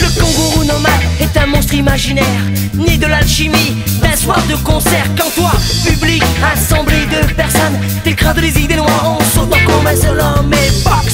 Le kangourou nomade est un monstre imaginaire, né de l'alchimie d'un soir de concert. Quand toi, public, assemblée de personnes, t'écrases des idées noires en sautant comme un seul homme et boxe.